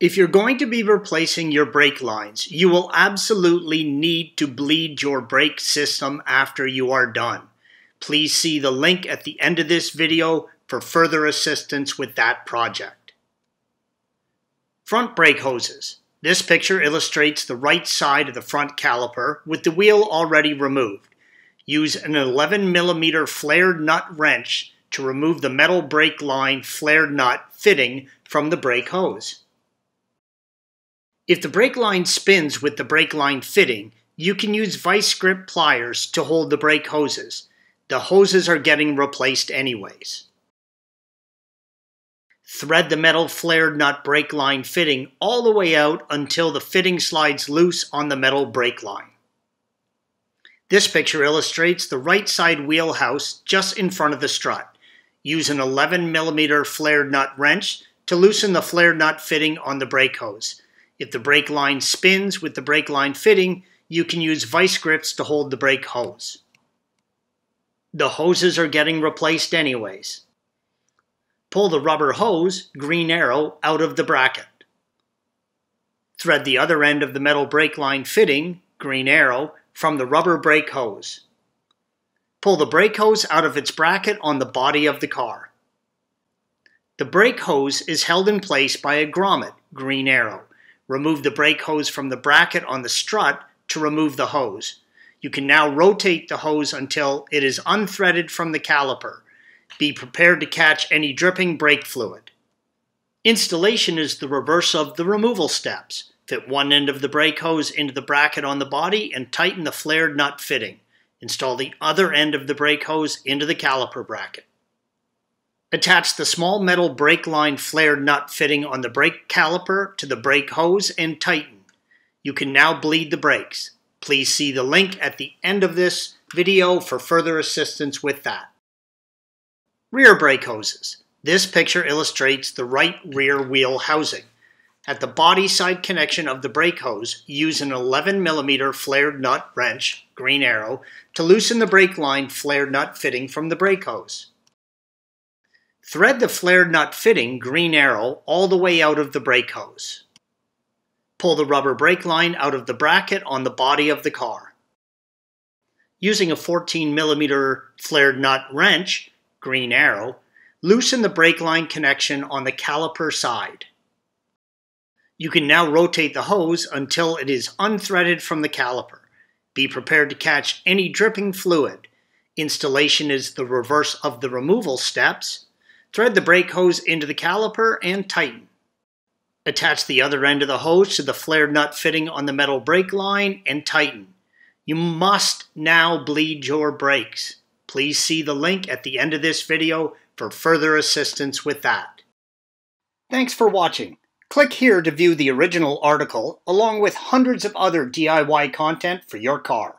If you're going to be replacing your brake lines, you will absolutely need to bleed your brake system after you are done. Please see the link at the end of this video for further assistance with that project. Front brake hoses. This picture illustrates the right side of the front caliper with the wheel already removed. Use an 11 millimeter flared nut wrench to remove the metal brake line flared nut fitting from the brake hose. If the brake line spins with the brake line fitting, you can use vice grip pliers to hold the brake hoses. The hoses are getting replaced anyways. Thread the metal flared nut brake line fitting all the way out until the fitting slides loose on the metal brake line. This picture illustrates the right side wheelhouse just in front of the strut. Use an 11 millimeter flared nut wrench to loosen the flared nut fitting on the brake hose. If the brake line spins with the brake line fitting, you can use vice grips to hold the brake hose. The hoses are getting replaced anyways. Pull the rubber hose, green arrow, out of the bracket. Thread the other end of the metal brake line fitting, green arrow, from the rubber brake hose. Pull the brake hose out of its bracket on the body of the car. The brake hose is held in place by a grommet, green arrow. Remove the brake hose from the bracket on the strut to remove the hose. You can now rotate the hose until it is unthreaded from the caliper. Be prepared to catch any dripping brake fluid. Installation is the reverse of the removal steps. Fit one end of the brake hose into the bracket on the body and tighten the flared nut fitting. Install the other end of the brake hose into the caliper bracket. Attach the small metal brake line flared nut fitting on the brake caliper to the brake hose and tighten. You can now bleed the brakes. Please see the link at the end of this video for further assistance with that. Rear brake hoses. This picture illustrates the right rear wheel housing. At the body side connection of the brake hose, use an 11 mm flared nut wrench, green arrow, to loosen the brake line flared nut fitting from the brake hose. Thread the flared nut fitting, green arrow, all the way out of the brake hose. Pull the rubber brake line out of the bracket on the body of the car. Using a 14 millimeter flared nut wrench, green arrow, loosen the brake line connection on the caliper side. You can now rotate the hose until it is unthreaded from the caliper. Be prepared to catch any dripping fluid. Installation is the reverse of the removal steps. Thread the brake hose into the caliper and tighten. Attach the other end of the hose to the flared nut fitting on the metal brake line and tighten. You must now bleed your brakes. Please see the link at the end of this video for further assistance with that. Thanks for watching. Click here to view the original article along with hundreds of other DIY content for your car.